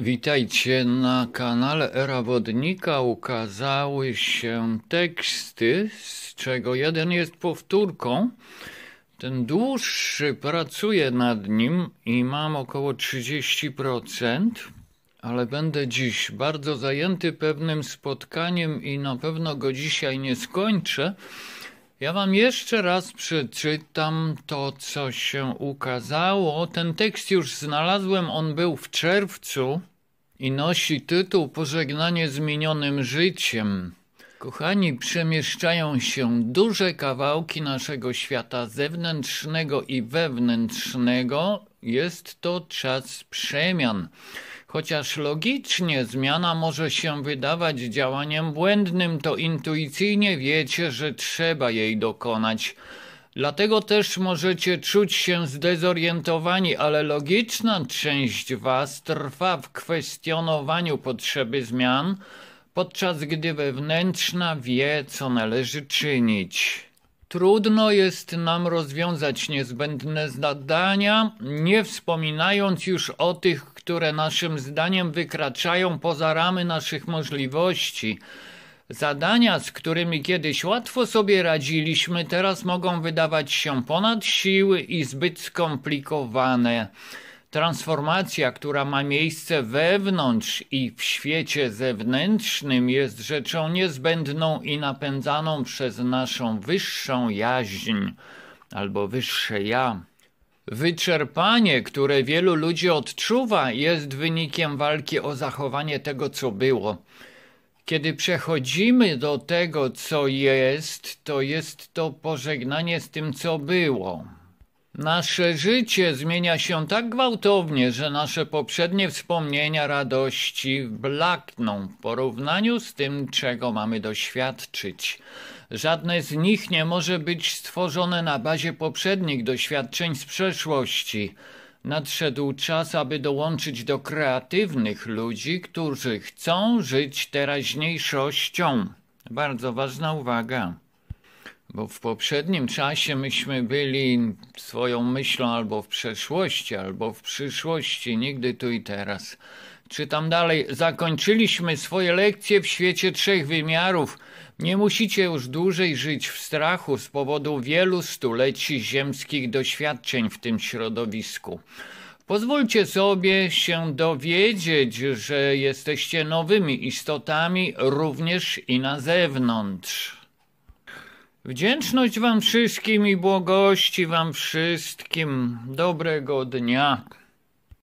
Witajcie na kanale Era Wodnika. Ukazały się teksty, z czego jeden jest powtórką. Ten dłuższy pracuję nad nim i mam około 30%, ale będę dziś bardzo zajęty pewnym spotkaniem i na pewno go dzisiaj nie skończę. Ja wam jeszcze raz przeczytam to, co się ukazało. Ten tekst już znalazłem, on był w czerwcu i nosi tytuł Pożegnanie z minionym życiem. Kochani, przemieszczają się duże kawałki naszego świata zewnętrznego i wewnętrznego. Jest to czas przemian. Chociaż logicznie zmiana może się wydawać działaniem błędnym, to intuicyjnie wiecie, że trzeba jej dokonać. Dlatego też możecie czuć się zdezorientowani, ale logiczna część Was trwa w kwestionowaniu potrzeby zmian, podczas gdy wewnętrzna wie, co należy czynić. Trudno jest nam rozwiązać niezbędne zadania, nie wspominając już o tych, które naszym zdaniem wykraczają poza ramy naszych możliwości. Zadania, z którymi kiedyś łatwo sobie radziliśmy, teraz mogą wydawać się ponad siły i zbyt skomplikowane. Transformacja, która ma miejsce wewnątrz i w świecie zewnętrznym, jest rzeczą niezbędną i napędzaną przez naszą wyższą jaźń albo wyższe ja. Wyczerpanie, które wielu ludzi odczuwa, jest wynikiem walki o zachowanie tego, co było. Kiedy przechodzimy do tego, co jest, to jest to pożegnanie z tym, co było. Nasze życie zmienia się tak gwałtownie, że nasze poprzednie wspomnienia radości blakną w porównaniu z tym, czego mamy doświadczyć. Żadne z nich nie może być stworzone na bazie poprzednich doświadczeń z przeszłości. Nadszedł czas, aby dołączyć do kreatywnych ludzi, którzy chcą żyć teraźniejszością. Bardzo ważna uwaga. Bo w poprzednim czasie myśmy byli swoją myślą albo w przeszłości, albo w przyszłości, nigdy tu i teraz. Czytam dalej. Zakończyliśmy swoje lekcje w świecie trzech wymiarów. Nie musicie już dłużej żyć w strachu z powodu wielu stuleci ziemskich doświadczeń w tym środowisku. Pozwólcie sobie się dowiedzieć, że jesteście nowymi istotami również i na zewnątrz. Wdzięczność Wam wszystkim i błogości Wam wszystkim. Dobrego dnia.